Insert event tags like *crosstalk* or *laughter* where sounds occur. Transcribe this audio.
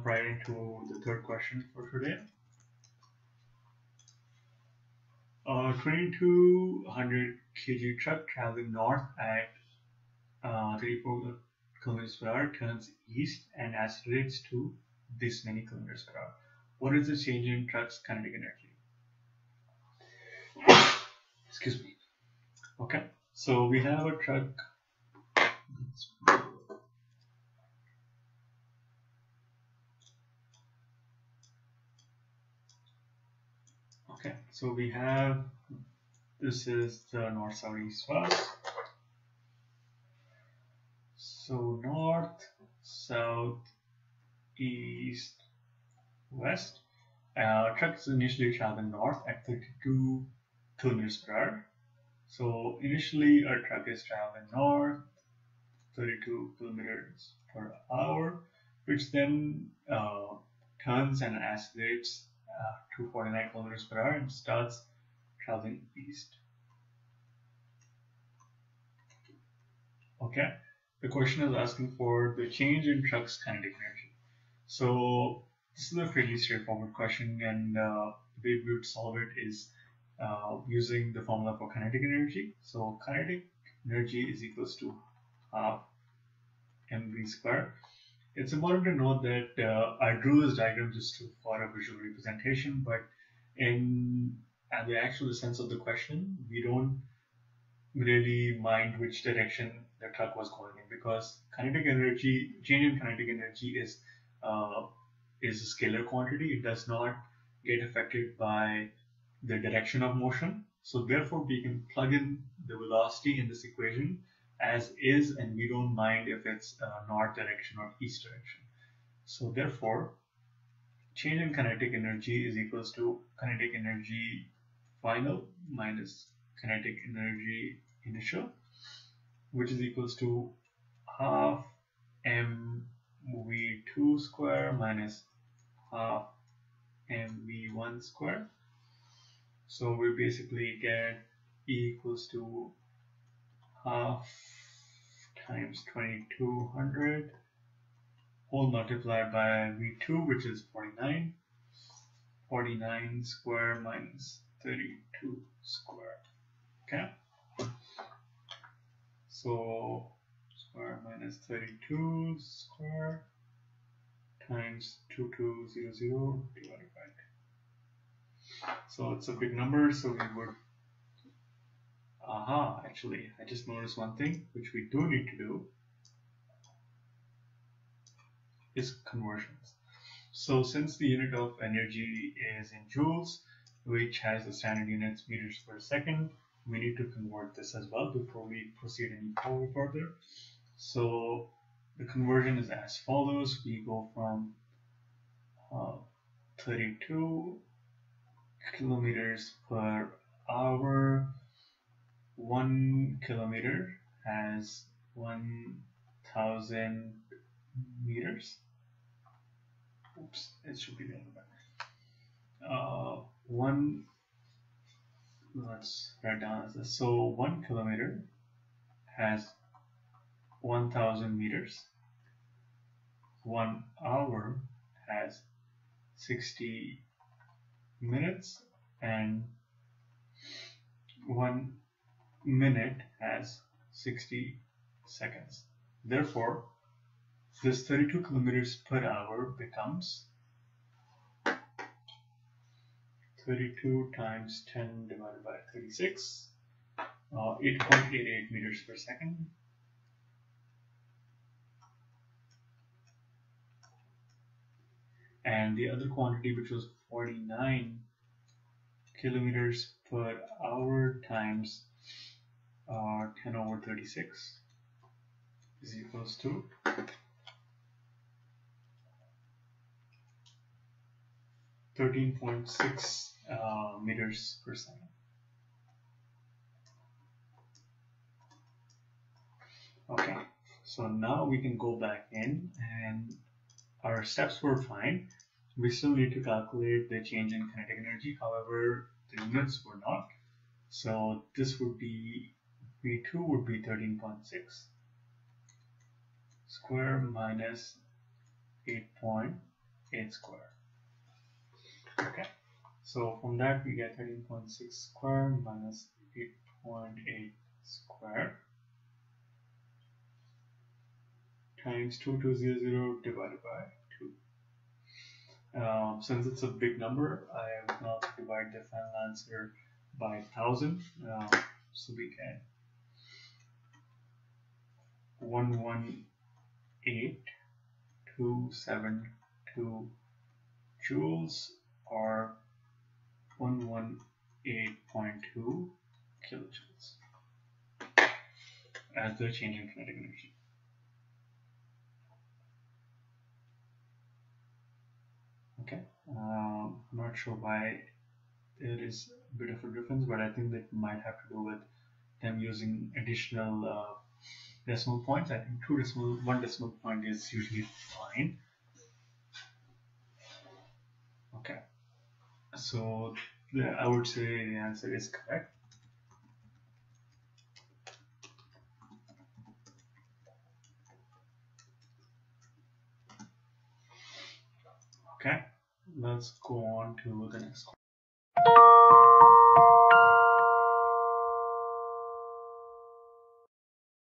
jump right into the third question for today. A 2200 kg truck traveling north at uh, 34 kilometers per hour turns east and accelerates to this many kilometers per hour. What is the change in truck's kinetic energy? *coughs* Excuse me. Okay, so we have a truck. Okay, so we have this is the north, south, east, west. So north, south, east, west. Uh, truck is initially traveling north at 32 kilometers per hour. So initially our truck is traveling north 32 kilometers per hour, which then uh, turns and accelerates uh, to 49 kilometers per hour and starts traveling east. Okay, the question is asking for the change in truck's kinetic energy. So this is a fairly straightforward question and uh, the way we would solve it is uh, using the formula for kinetic energy. So kinetic energy is equals to half mv square. It's important to note that uh, I drew this diagram just for a visual representation, but in the actual sense of the question, we don't really mind which direction the truck was going in because kinetic energy, change in kinetic energy is uh, is a scalar quantity. It does not get affected by the direction of motion. So therefore we can plug in the velocity in this equation as is and we don't mind if it's uh, north direction or east direction. So therefore change in kinetic energy is equals to kinetic energy final minus kinetic energy initial which is equals to half mv2 square minus half mv1 square so we basically get E equals to half times 2200 whole multiplied by V2 which is 49 49 square minus 32 square. Okay? So square minus 32 square times 2200 divided by so it's a big number, so we would, aha, actually, I just noticed one thing, which we do need to do, is conversions. So since the unit of energy is in joules, which has the standard units meters per second, we need to convert this as well before we proceed any further. So the conversion is as follows. We go from uh, 32 kilometers per hour. One kilometer has 1000 meters. Oops, it should be there. Uh, one, let's write down as this. So one kilometer has 1000 meters. One hour has 60 minutes and one minute has 60 seconds. Therefore, this 32 kilometers per hour becomes 32 times 10 divided by 36, uh, 8.88 meters per second. And the other quantity, which was 49 kilometers per hour times uh, 10 over 36 is equals to Thirteen point six uh, meters per second. Okay, so now we can go back in and our steps were fine we still need to calculate the change in kinetic energy. However, the units were not. So this would be V2 would be 13.6 square minus 8.88 8 square. Okay, so from that we get 13.6 square minus 8.8 square times 2200 divided by 2. Um, since it's a big number, I going to divide the final answer by 1000. Uh, so we get 118,272 joules or 118.2 kilojoules as the change in kinetic energy. Okay, um, I'm not sure why there is a bit of a difference, but I think that might have to do with them using additional uh, decimal points. I think two decimal, one decimal point is usually fine. Okay, so the, I would say the answer is correct. Okay, let's go on to the next. Thank you.